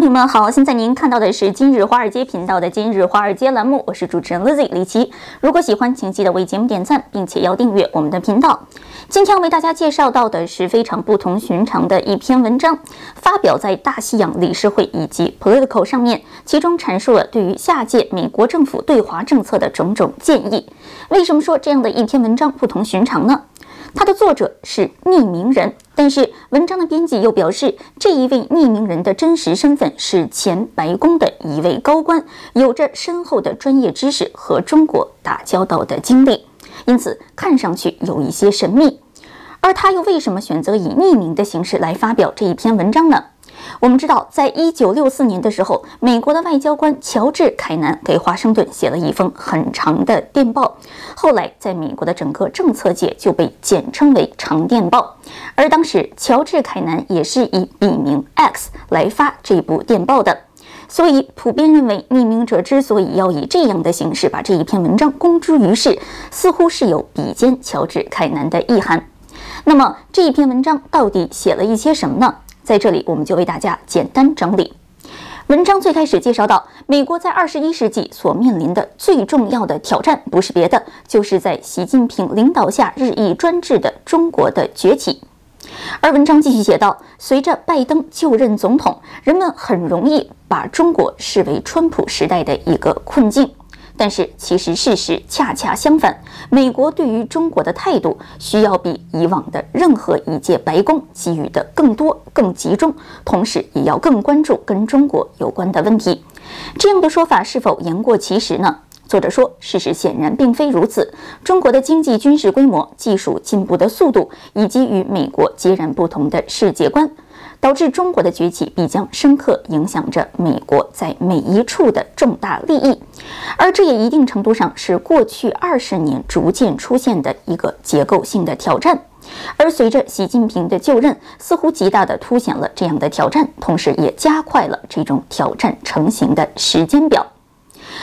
众朋友们好，现在您看到的是今日华尔街频道的今日华尔街栏目，我是主持人 Lizzy 李琦。如果喜欢，请记得为节目点赞，并且要订阅我们的频道。今天为大家介绍到的是非常不同寻常的一篇文章，发表在大西洋理事会以及 Political 上面，其中阐述了对于下届美国政府对华政策的种种建议。为什么说这样的一篇文章不同寻常呢？它的作者是匿名人，但是文章的编辑又表示，这一位匿名人的真实身份是前白宫的一位高官，有着深厚的专业知识和中国打交道的经历，因此看上去有一些神秘。而他又为什么选择以匿名的形式来发表这一篇文章呢？我们知道，在一九六四年的时候，美国的外交官乔治·凯南给华盛顿写了一封很长的电报，后来在美国的整个政策界就被简称为“长电报”。而当时，乔治·凯南也是以笔名 X 来发这部电报的，所以普遍认为，匿名者之所以要以这样的形式把这一篇文章公诸于世，似乎是有比肩乔治·凯南的意涵。那么，这一篇文章到底写了一些什么呢？在这里，我们就为大家简单整理。文章最开始介绍到，美国在二十一世纪所面临的最重要的挑战，不是别的，就是在习近平领导下日益专制的中国的崛起。而文章继续写道，随着拜登就任总统，人们很容易把中国视为川普时代的一个困境。但是，其实事实恰恰相反。美国对于中国的态度，需要比以往的任何一届白宫给予的更多、更集中，同时也要更关注跟中国有关的问题。这样的说法是否言过其实呢？作者说，事实显然并非如此。中国的经济、军事规模、技术进步的速度，以及与美国截然不同的世界观。导致中国的崛起必将深刻影响着美国在每一处的重大利益，而这也一定程度上是过去二十年逐渐出现的一个结构性的挑战。而随着习近平的就任，似乎极大地凸显了这样的挑战，同时也加快了这种挑战成型的时间表。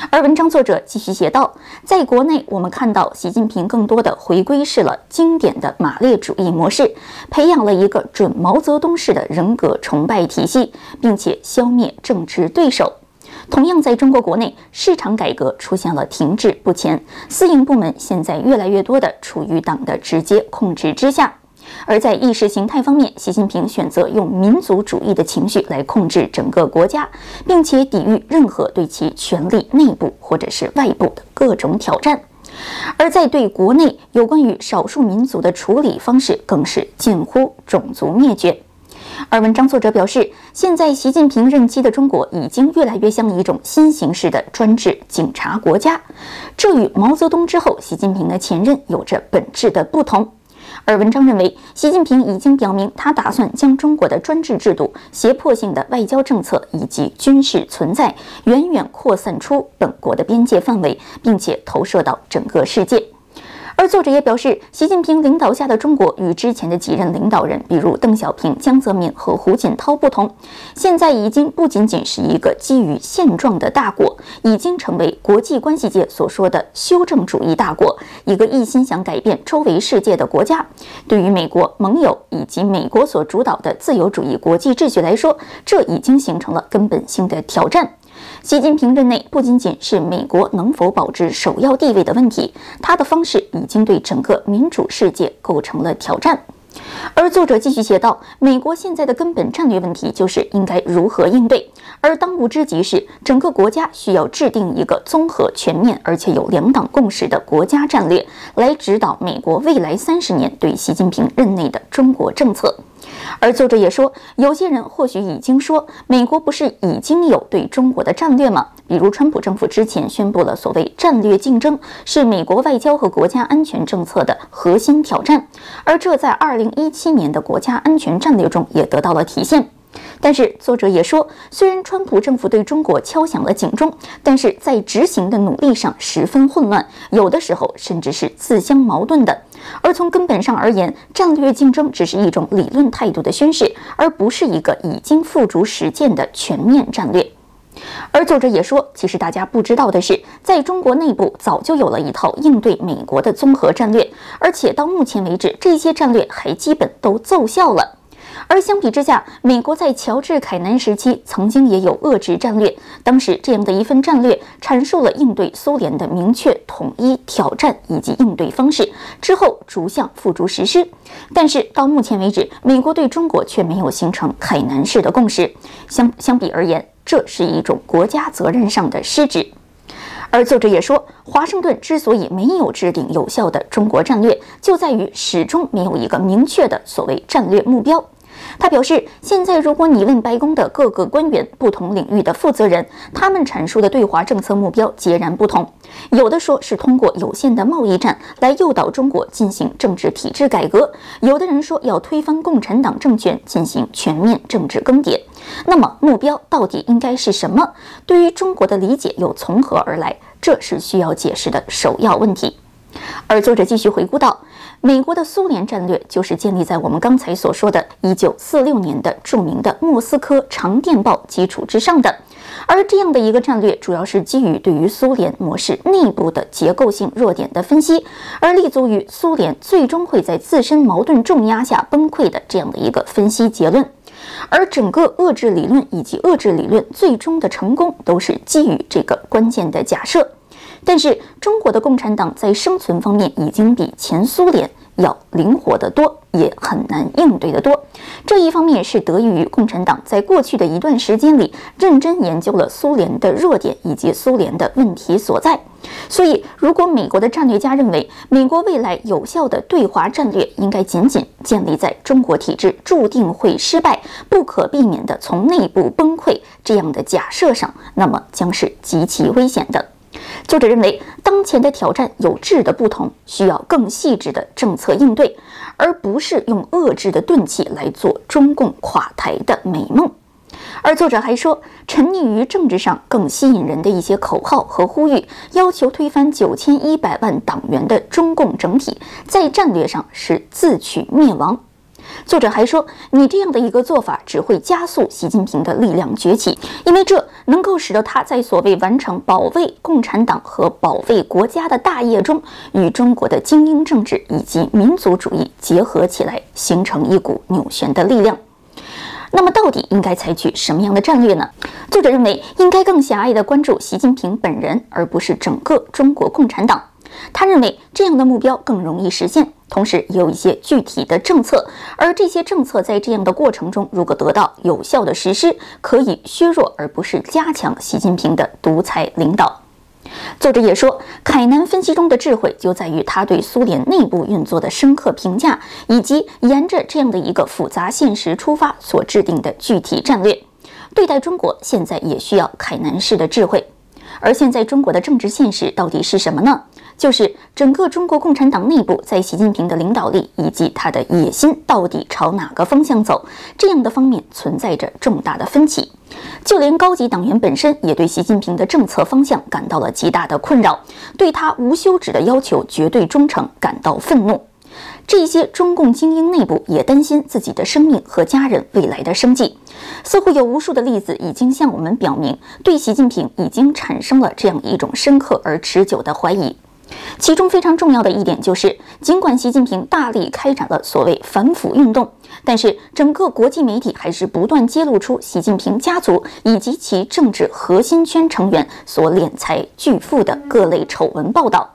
而文章作者继续写道，在国内，我们看到习近平更多的回归式了经典的马列主义模式，培养了一个准毛泽东式的人格崇拜体系，并且消灭政治对手。同样，在中国国内，市场改革出现了停滞不前，私营部门现在越来越多的处于党的直接控制之下。而在意识形态方面，习近平选择用民族主义的情绪来控制整个国家，并且抵御任何对其权力内部或者是外部的各种挑战。而在对国内有关于少数民族的处理方式，更是近乎种族灭绝。而文章作者表示，现在习近平任期的中国已经越来越像一种新形式的专制警察国家，这与毛泽东之后习近平的前任有着本质的不同。而文章认为，习近平已经表明，他打算将中国的专制制度、胁迫性的外交政策以及军事存在远远扩散出本国的边界范围，并且投射到整个世界。而作者也表示，习近平领导下的中国与之前的几任领导人，比如邓小平、江泽民和胡锦涛不同，现在已经不仅仅是一个基于现状的大国，已经成为国际关系界所说的修正主义大国，一个一心想改变周围世界的国家。对于美国盟友以及美国所主导的自由主义国际秩序来说，这已经形成了根本性的挑战。习近平任内不仅仅是美国能否保持首要地位的问题，他的方式已经对整个民主世界构成了挑战。而作者继续写道：“美国现在的根本战略问题就是应该如何应对，而当务之急是整个国家需要制定一个综合、全面而且有两党共识的国家战略，来指导美国未来三十年对习近平任内的中国政策。”而作者也说，有些人或许已经说，美国不是已经有对中国的战略吗？比如，川普政府之前宣布了所谓战略竞争是美国外交和国家安全政策的核心挑战，而这在2017年的国家安全战略中也得到了体现。但是作者也说，虽然川普政府对中国敲响了警钟，但是在执行的努力上十分混乱，有的时候甚至是自相矛盾的。而从根本上而言，战略竞争只是一种理论态度的宣示，而不是一个已经付诸实践的全面战略。而作者也说，其实大家不知道的是，在中国内部早就有了一套应对美国的综合战略，而且到目前为止，这些战略还基本都奏效了。而相比之下，美国在乔治·凯南时期曾经也有遏制战略。当时这样的一份战略阐述了应对苏联的明确统一挑战以及应对方式，之后逐项付诸实施。但是到目前为止，美国对中国却没有形成凯南式的共识。相相比而言，这是一种国家责任上的失职。而作者也说，华盛顿之所以没有制定有效的中国战略，就在于始终没有一个明确的所谓战略目标。他表示，现在如果你问白宫的各个官员、不同领域的负责人，他们阐述的对华政策目标截然不同。有的说是通过有限的贸易战来诱导中国进行政治体制改革，有的人说要推翻共产党政权，进行全面政治更迭。那么，目标到底应该是什么？对于中国的理解又从何而来？这是需要解释的首要问题。而作者继续回顾到。美国的苏联战略就是建立在我们刚才所说的1946年的著名的莫斯科长电报基础之上的，而这样的一个战略主要是基于对于苏联模式内部的结构性弱点的分析，而立足于苏联最终会在自身矛盾重压下崩溃的这样的一个分析结论，而整个遏制理论以及遏制理论最终的成功都是基于这个关键的假设。但是中国的共产党在生存方面已经比前苏联要灵活得多，也很难应对得多。这一方面是得益于共产党在过去的一段时间里认真研究了苏联的弱点以及苏联的问题所在。所以，如果美国的战略家认为美国未来有效的对华战略应该仅仅建立在中国体制注定会失败、不可避免地从内部崩溃这样的假设上，那么将是极其危险的。作者认为，当前的挑战有质的不同，需要更细致的政策应对，而不是用遏制的钝器来做中共垮台的美梦。而作者还说，沉溺于政治上更吸引人的一些口号和呼吁，要求推翻九千一百万党员的中共整体，在战略上是自取灭亡。作者还说，你这样的一个做法只会加速习近平的力量崛起，因为这能够使得他在所谓完成保卫共产党和保卫国家的大业中，与中国的精英政治以及民族主义结合起来，形成一股扭旋的力量。那么，到底应该采取什么样的战略呢？作者认为，应该更狭隘地关注习近平本人，而不是整个中国共产党。他认为这样的目标更容易实现，同时也有一些具体的政策，而这些政策在这样的过程中，如果得到有效的实施，可以削弱而不是加强习近平的独裁领导。作者也说，凯南分析中的智慧就在于他对苏联内部运作的深刻评价，以及沿着这样的一个复杂现实出发所制定的具体战略。对待中国，现在也需要凯南式的智慧。而现在中国的政治现实到底是什么呢？就是整个中国共产党内部，在习近平的领导力以及他的野心到底朝哪个方向走，这样的方面存在着重大的分歧。就连高级党员本身也对习近平的政策方向感到了极大的困扰，对他无休止的要求绝对忠诚感到愤怒。这些中共精英内部也担心自己的生命和家人未来的生计。似乎有无数的例子已经向我们表明，对习近平已经产生了这样一种深刻而持久的怀疑。其中非常重要的一点就是，尽管习近平大力开展了所谓反腐运动，但是整个国际媒体还是不断揭露出习近平家族以及其政治核心圈成员所敛财巨富的各类丑闻报道。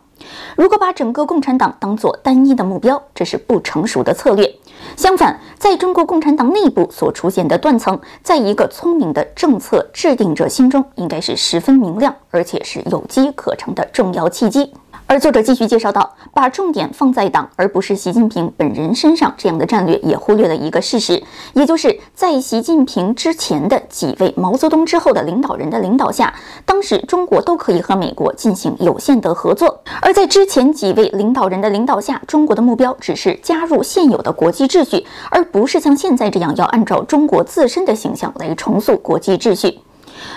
如果把整个共产党当作单一的目标，这是不成熟的策略。相反，在中国共产党内部所出现的断层，在一个聪明的政策制定者心中，应该是十分明亮，而且是有机可乘的重要契机。而作者继续介绍到，把重点放在党而不是习近平本人身上这样的战略，也忽略了一个事实，也就是在习近平之前的几位毛泽东之后的领导人的领导下，当时中国都可以和美国进行有限的合作；而在之前几位领导人的领导下，中国的目标只是加入现有的国际秩序，而不是像现在这样要按照中国自身的形象来重塑国际秩序。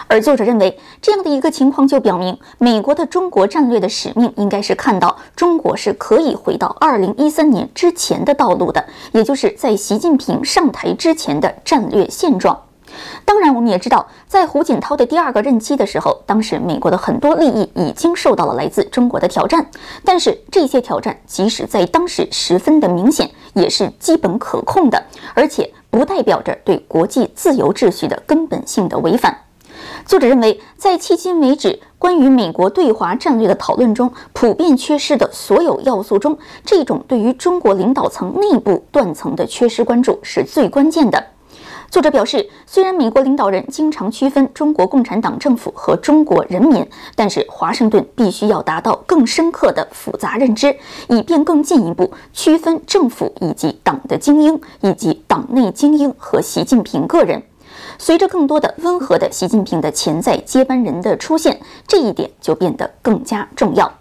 而作者认为，这样的一个情况就表明，美国的中国战略的使命应该是看到中国是可以回到二零一三年之前的道路的，也就是在习近平上台之前的战略现状。当然，我们也知道，在胡锦涛的第二个任期的时候，当时美国的很多利益已经受到了来自中国的挑战，但是这些挑战即使在当时十分的明显，也是基本可控的，而且。不代表着对国际自由秩序的根本性的违反。作者认为，在迄今为止关于美国对华战略的讨论中，普遍缺失的所有要素中，这种对于中国领导层内部断层的缺失关注是最关键的。作者表示，虽然美国领导人经常区分中国共产党政府和中国人民，但是华盛顿必须要达到更深刻的复杂认知，以便更进一步区分政府以及党的精英，以及党内精英和习近平个人。随着更多的温和的习近平的潜在接班人的出现，这一点就变得更加重要。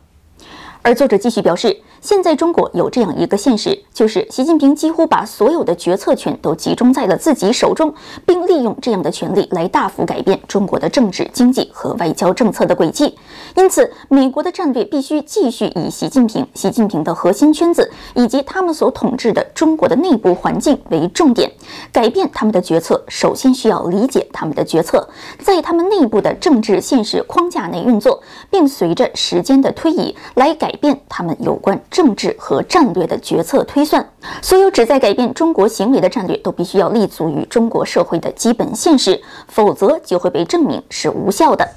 而作者继续表示，现在中国有这样一个现实，就是习近平几乎把所有的决策权都集中在了自己手中，并利用这样的权利来大幅改变中国的政治、经济和外交政策的轨迹。因此，美国的战略必须继续以习近平、习近平的核心圈子以及他们所统治的中国的内部环境为重点，改变他们的决策。首先需要理解他们的决策，在他们内部的政治现实框架内运作，并随着时间的推移来改。改变他们有关政治和战略的决策推算，所有旨在改变中国行为的战略都必须要立足于中国社会的基本现实，否则就会被证明是无效的。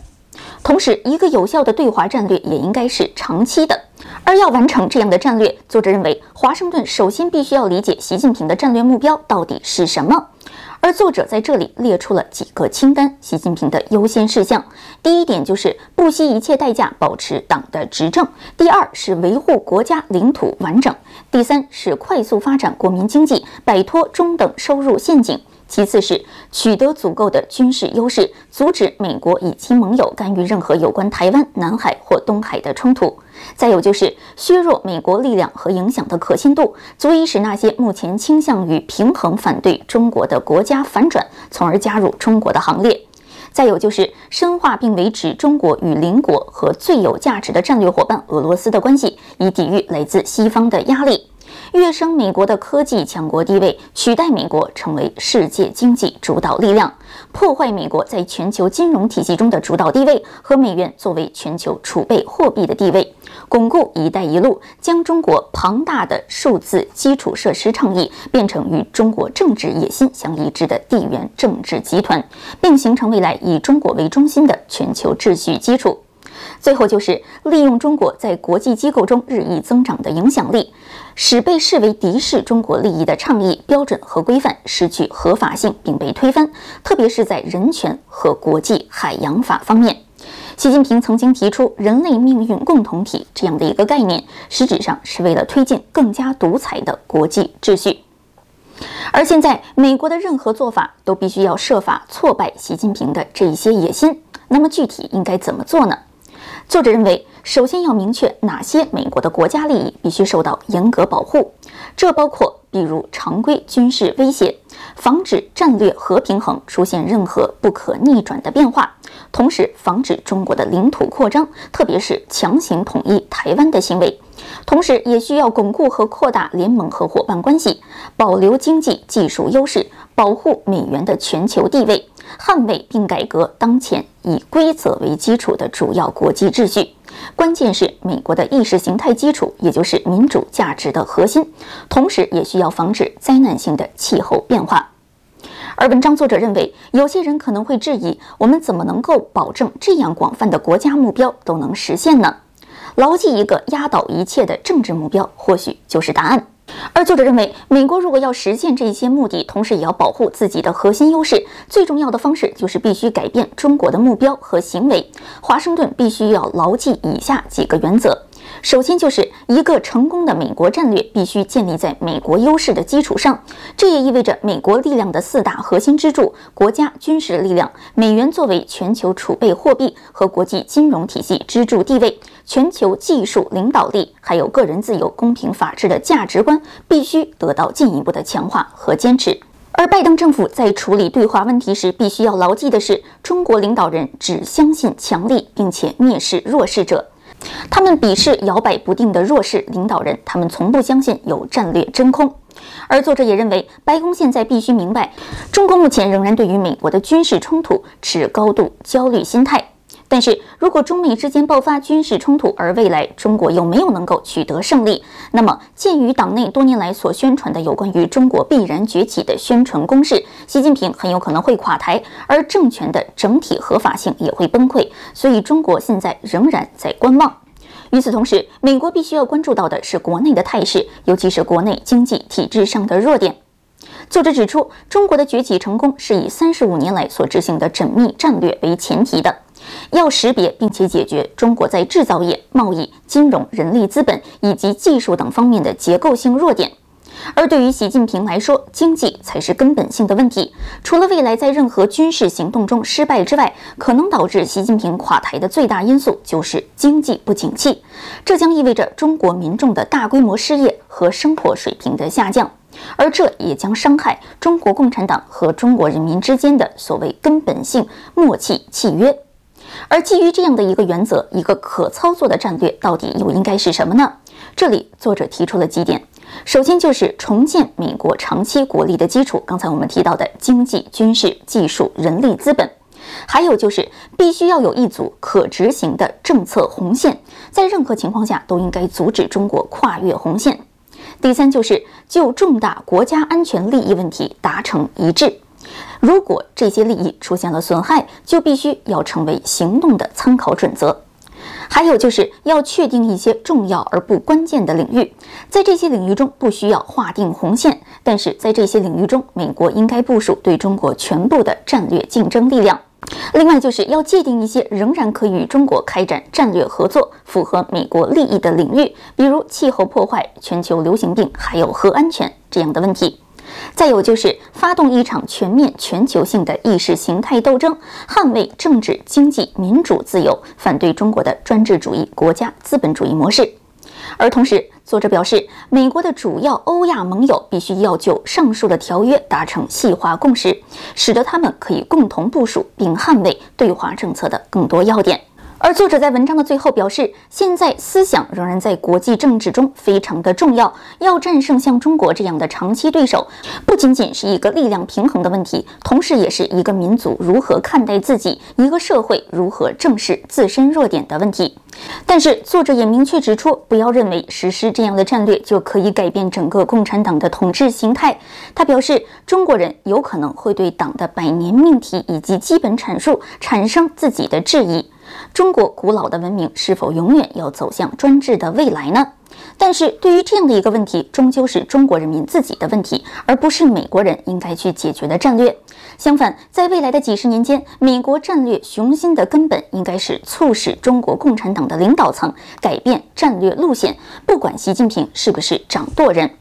同时，一个有效的对华战略也应该是长期的，而要完成这样的战略，作者认为，华盛顿首先必须要理解习近平的战略目标到底是什么。而作者在这里列出了几个清单，习近平的优先事项。第一点就是不惜一切代价保持党的执政；第二是维护国家领土完整；第三是快速发展国民经济，摆脱中等收入陷阱。其次是取得足够的军事优势，阻止美国以及盟友干预任何有关台湾、南海或东海的冲突。再有就是削弱美国力量和影响的可信度，足以使那些目前倾向于平衡反对中国的国家反转，从而加入中国的行列。再有就是深化并维持中国与邻国和最有价值的战略伙伴俄罗斯的关系，以抵御来自西方的压力。跃升美国的科技强国地位，取代美国成为世界经济主导力量，破坏美国在全球金融体系中的主导地位和美元作为全球储备货币的地位，巩固“一带一路”，将中国庞大的数字基础设施倡议变成与中国政治野心相一致的地缘政治集团，并形成未来以中国为中心的全球秩序基础。最后就是利用中国在国际机构中日益增长的影响力，使被视为敌视中国利益的倡议、标准和规范失去合法性并被推翻，特别是在人权和国际海洋法方面。习近平曾经提出“人类命运共同体”这样的一个概念，实质上是为了推进更加独裁的国际秩序。而现在，美国的任何做法都必须要设法挫败习近平的这一些野心。那么，具体应该怎么做呢？作者认为，首先要明确哪些美国的国家利益必须受到严格保护，这包括比如常规军事威胁，防止战略核平衡出现任何不可逆转的变化，同时防止中国的领土扩张，特别是强行统一台湾的行为，同时也需要巩固和扩大联盟和伙伴关系，保留经济技术优势，保护美元的全球地位。捍卫并改革当前以规则为基础的主要国际秩序，关键是美国的意识形态基础，也就是民主价值的核心。同时，也需要防止灾难性的气候变化。而文章作者认为，有些人可能会质疑：我们怎么能够保证这样广泛的国家目标都能实现呢？牢记一个压倒一切的政治目标，或许就是答案。而作者认为，美国如果要实现这些目的，同时也要保护自己的核心优势，最重要的方式就是必须改变中国的目标和行为。华盛顿必须要牢记以下几个原则。首先，就是一个成功的美国战略必须建立在美国优势的基础上。这也意味着美国力量的四大核心支柱：国家军事力量、美元作为全球储备货币和国际金融体系支柱地位、全球技术领导力，还有个人自由、公平、法治的价值观，必须得到进一步的强化和坚持。而拜登政府在处理对华问题时，必须要牢记的是：中国领导人只相信强力，并且蔑视弱势者。他们鄙视摇摆不定的弱势领导人，他们从不相信有战略真空。而作者也认为，白宫现在必须明白，中国目前仍然对于美国的军事冲突持高度焦虑心态。但是如果中美之间爆发军事冲突，而未来中国又没有能够取得胜利，那么鉴于党内多年来所宣传的有关于中国必然崛起的宣传攻势，习近平很有可能会垮台，而政权的整体合法性也会崩溃。所以中国现在仍然在观望。与此同时，美国必须要关注到的是国内的态势，尤其是国内经济体制上的弱点。作者指出，中国的崛起成功是以三十五年来所执行的缜密战略为前提的，要识别并且解决中国在制造业、贸易、金融、人力资本以及技术等方面的结构性弱点。而对于习近平来说，经济才是根本性的问题。除了未来在任何军事行动中失败之外，可能导致习近平垮台的最大因素就是经济不景气。这将意味着中国民众的大规模失业和生活水平的下降。而这也将伤害中国共产党和中国人民之间的所谓根本性默契契约。而基于这样的一个原则，一个可操作的战略到底又应该是什么呢？这里作者提出了几点：首先就是重建美国长期国力的基础，刚才我们提到的经济、军事、技术、人力资本；还有就是必须要有一组可执行的政策红线，在任何情况下都应该阻止中国跨越红线。第三就是就重大国家安全利益问题达成一致，如果这些利益出现了损害，就必须要成为行动的参考准则。还有就是要确定一些重要而不关键的领域，在这些领域中不需要划定红线，但是在这些领域中，美国应该部署对中国全部的战略竞争力量。另外，就是要界定一些仍然可以与中国开展战略合作、符合美国利益的领域，比如气候破坏、全球流行病，还有核安全这样的问题。再有就是发动一场全面、全球性的意识形态斗争，捍卫政治、经济、民主自由，反对中国的专制主义国家资本主义模式。而同时，作者表示，美国的主要欧亚盟友必须要就上述的条约达成细化共识，使得他们可以共同部署并捍卫对华政策的更多要点。而作者在文章的最后表示，现在思想仍然在国际政治中非常的重要。要战胜像中国这样的长期对手，不仅仅是一个力量平衡的问题，同时也是一个民族如何看待自己、一个社会如何正视自身弱点的问题。但是，作者也明确指出，不要认为实施这样的战略就可以改变整个共产党的统治形态。他表示，中国人有可能会对党的百年命题以及基本阐述产生自己的质疑。中国古老的文明是否永远要走向专制的未来呢？但是对于这样的一个问题，终究是中国人民自己的问题，而不是美国人应该去解决的战略。相反，在未来的几十年间，美国战略雄心的根本应该是促使中国共产党的领导层改变战略路线，不管习近平是不是掌舵人。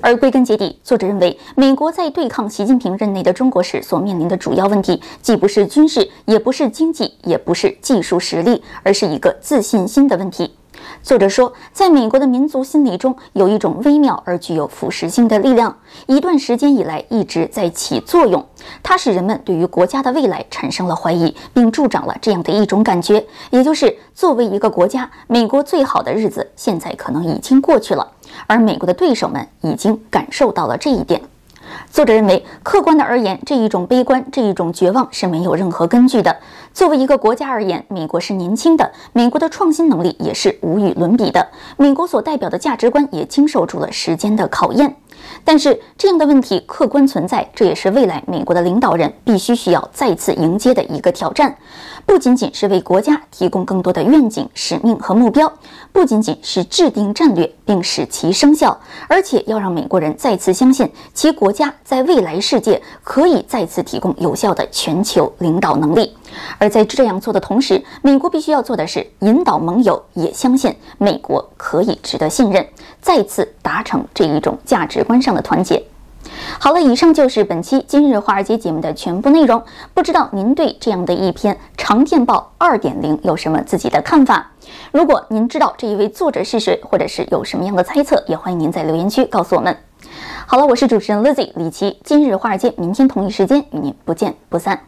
而归根结底，作者认为，美国在对抗习近平任内的中国时所面临的主要问题，既不是军事，也不是经济，也不是技术实力，而是一个自信心的问题。作者说，在美国的民族心理中，有一种微妙而具有腐蚀性的力量，一段时间以来一直在起作用。它使人们对于国家的未来产生了怀疑，并助长了这样的一种感觉，也就是作为一个国家，美国最好的日子现在可能已经过去了。而美国的对手们已经感受到了这一点。作者认为，客观的而言，这一种悲观、这一种绝望是没有任何根据的。作为一个国家而言，美国是年轻的，美国的创新能力也是无与伦比的，美国所代表的价值观也经受住了时间的考验。但是，这样的问题客观存在，这也是未来美国的领导人必须需要再次迎接的一个挑战。不仅仅是为国家提供更多的愿景、使命和目标，不仅仅是制定战略并使其生效，而且要让美国人再次相信其国家在未来世界可以再次提供有效的全球领导能力。而在这样做的同时，美国必须要做的是引导盟友也相信美国可以值得信任，再次达成这一种价值观上的团结。好了，以上就是本期今日华尔街节目的全部内容。不知道您对这样的一篇长电报二点零有什么自己的看法？如果您知道这一位作者是谁，或者是有什么样的猜测，也欢迎您在留言区告诉我们。好了，我是主持人 Lizzie 李琦，今日华尔街，明天同一时间与您不见不散。